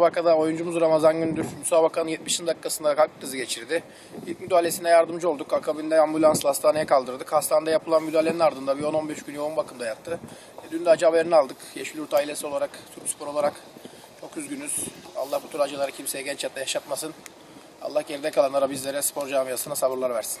Müsabakada oyuncumuz Ramazan Gündür müsabakanın 70. dakikasında kalp krizi geçirdi. İlk müdahalesine yardımcı olduk. Akabinde ambulansla hastaneye kaldırdık. Hastanede yapılan müdahalenin ardından bir 10-15 gün yoğun bakımda yattı. E, Dün de acı haberini aldık. Yeşilyurt ailesi olarak, Türk Spor olarak çok üzgünüz. Allah bu tür acıları kimseye genç yaşta yaşatmasın. Allah geride kalanlara bizlere spor camiasına sabırlar versin.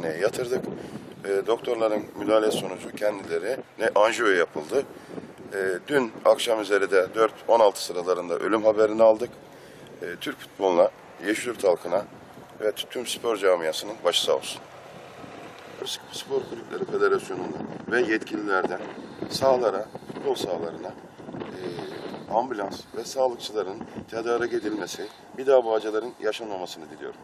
hastaneye yatırdık. E, doktorların müdahale sonucu kendileri ne anjiyo yapıldı. E, dün akşam üzeri de 4-16 sıralarında ölüm haberini aldık. E, Türk futboluna, Yeşilyurt halkına ve tüm spor camiasının başı sağ olsun. Spor Kulüpleri Federasyonu'ndan ve yetkililerden sahalara, futbol sahalarına e, ambulans ve sağlıkçıların tedarik edilmesi, bir daha bu acıların yaşanmamasını diliyorum.